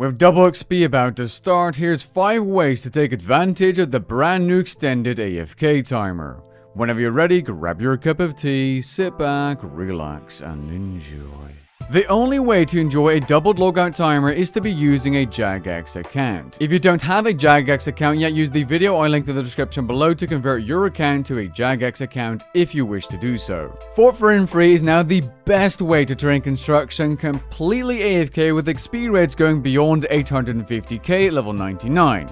With double XP about to start, here's 5 ways to take advantage of the brand new extended AFK timer. Whenever you're ready, grab your cup of tea, sit back, relax, and enjoy. The only way to enjoy a doubled logout timer is to be using a Jagex account. If you don't have a Jagex account yet, use the video I linked in the description below to convert your account to a Jagex account if you wish to do so. Fort Forinthry is now the best way to train construction completely AFK with XP rates going beyond 850k at level 99.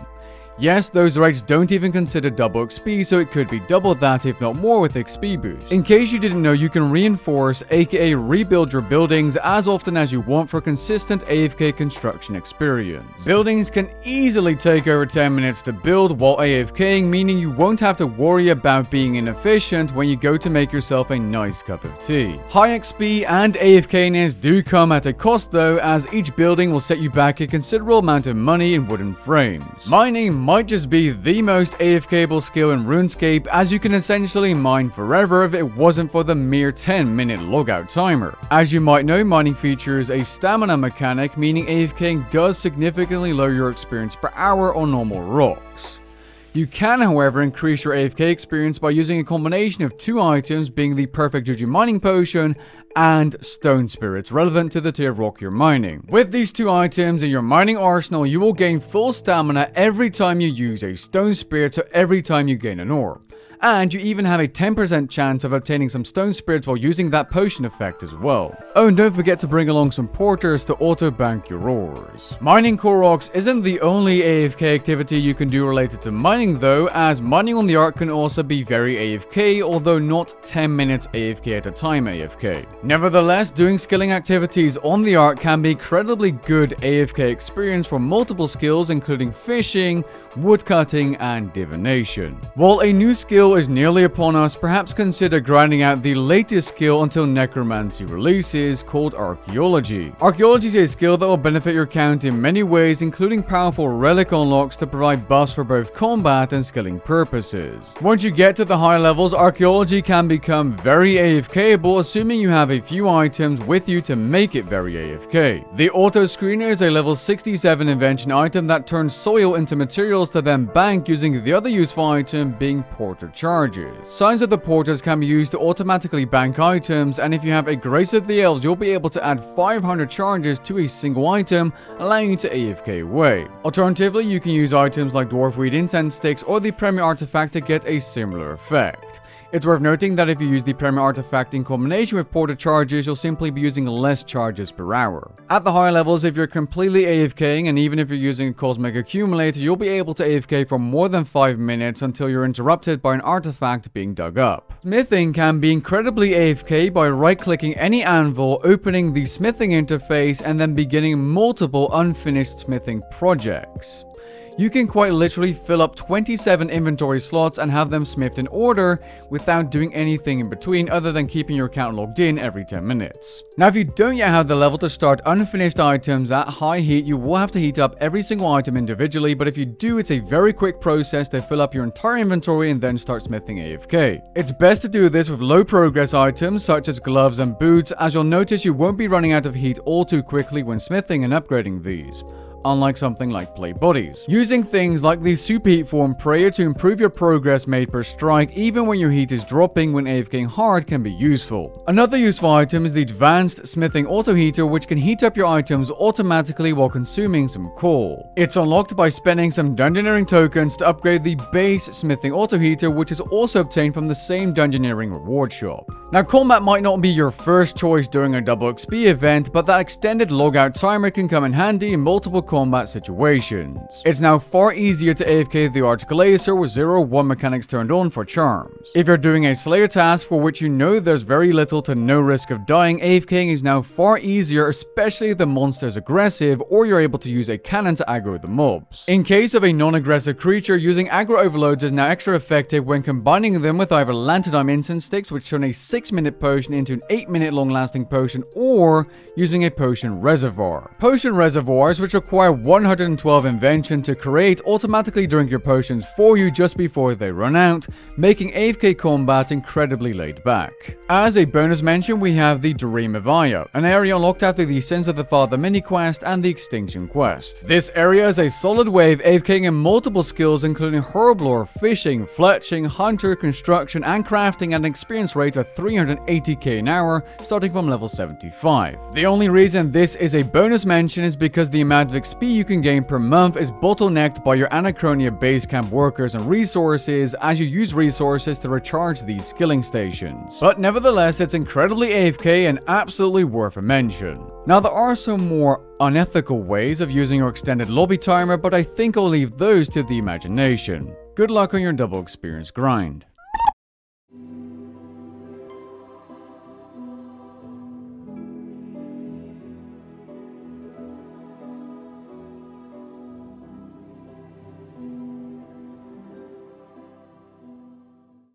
Yes, those rates don't even consider double XP, so it could be double that if not more with XP boost. In case you didn't know, you can reinforce, aka rebuild your buildings as often as you want for consistent AFK construction experience. Buildings can easily take over 10 minutes to build while AFKing, meaning you won't have to worry about being inefficient when you go to make yourself a nice cup of tea. High XP and AFKness do come at a cost though, as each building will set you back a considerable amount of money in wooden frames. Mining might just be the most AFKable skill in RuneScape as you can essentially mine forever if it wasn't for the mere 10 minute logout timer. As you might know, mining features a stamina mechanic, meaning AFKing does significantly lower your experience per hour on normal rocks. You can, however, increase your AFK experience by using a combination of two items being the Perfect Juju Mining Potion and Stone Spirits, relevant to the tier of rock you're mining. With these two items in your mining arsenal, you will gain full stamina every time you use a Stone Spirit, so every time you gain an orb and you even have a 10% chance of obtaining some stone spirits while using that potion effect as well. Oh, and don't forget to bring along some porters to auto-bank your ores. Mining Koroks isn't the only AFK activity you can do related to mining though, as mining on the Arc can also be very AFK, although not 10 minutes AFK at a time AFK. Nevertheless, doing skilling activities on the Arc can be incredibly good AFK experience for multiple skills including fishing, woodcutting, and divination. While a new skill is nearly upon us, perhaps consider grinding out the latest skill until Necromancy releases, called Archaeology. Archaeology is a skill that will benefit your count in many ways, including powerful relic unlocks to provide buffs for both combat and skilling purposes. Once you get to the high levels, Archaeology can become very AFKable, assuming you have a few items with you to make it very AFK. The Auto Screener is a level 67 invention item that turns soil into materials to then bank using the other useful item being Porter charges. Signs of the porters can be used to automatically bank items, and if you have a Grace of the Elves, you'll be able to add 500 charges to a single item, allowing you to AFK away. Alternatively, you can use items like Dwarfweed Incense Sticks or the Premier Artifact to get a similar effect. It's worth noting that if you use the Premier Artifact in combination with Porter charges, you'll simply be using less charges per hour. At the higher levels, if you're completely AFKing, and even if you're using a Cosmic Accumulator, you'll be able to AFK for more than 5 minutes until you're interrupted by an artifact being dug up. Smithing can be incredibly AFK by right-clicking any anvil, opening the smithing interface, and then beginning multiple unfinished smithing projects. You can quite literally fill up 27 inventory slots and have them smithed in order without doing anything in between other than keeping your account logged in every 10 minutes. Now if you don't yet have the level to start unfinished items at high heat, you will have to heat up every single item individually, but if you do, it's a very quick process to fill up your entire inventory and then start smithing AFK. It's best to do this with low progress items such as gloves and boots, as you'll notice you won't be running out of heat all too quickly when smithing and upgrading these unlike something like plate bodies. Using things like the superheat form prayer to improve your progress made per strike even when your heat is dropping when AFKing hard can be useful. Another useful item is the advanced smithing auto heater which can heat up your items automatically while consuming some coal. It's unlocked by spending some dungeoneering tokens to upgrade the base smithing auto heater which is also obtained from the same dungeoneering reward shop. Now combat might not be your first choice during a double XP event but that extended logout timer can come in handy in multiple combat situations. It's now far easier to AFK the Arch-Glacor with 0-1 mechanics turned on for charms. If you're doing a Slayer task for which you know there's very little to no risk of dying, AFKing is now far easier especially if the monster is aggressive or you're able to use a cannon to aggro the mobs. In case of a non-aggressive creature, using aggro overloads is now extra effective when combining them with either Lantadyme incense sticks which turn a 6 minute potion into an 8 minute long lasting potion or using a potion reservoir. Potion reservoirs which require require 112 invention to create automatically drink your potions for you just before they run out, making AFK combat incredibly laid back. As a bonus mention, we have the Dream of Iaia, an area unlocked after the Sins of the Father mini quest and the Extinction quest. This area is a solid of AFKing in multiple skills including Herblore, Fishing, Fletching, Hunter, Construction, and Crafting at an experience rate of 380k an hour, starting from level 75. The only reason this is a bonus mention is because the amount of XP you can gain per month is bottlenecked by your Anachronia base camp workers and resources as you use resources to recharge these skilling stations. But nevertheless, it's incredibly AFK and absolutely worth a mention. Now there are some more unethical ways of using your extended lobby timer, but I think I'll leave those to the imagination. Good luck on your double experience grind.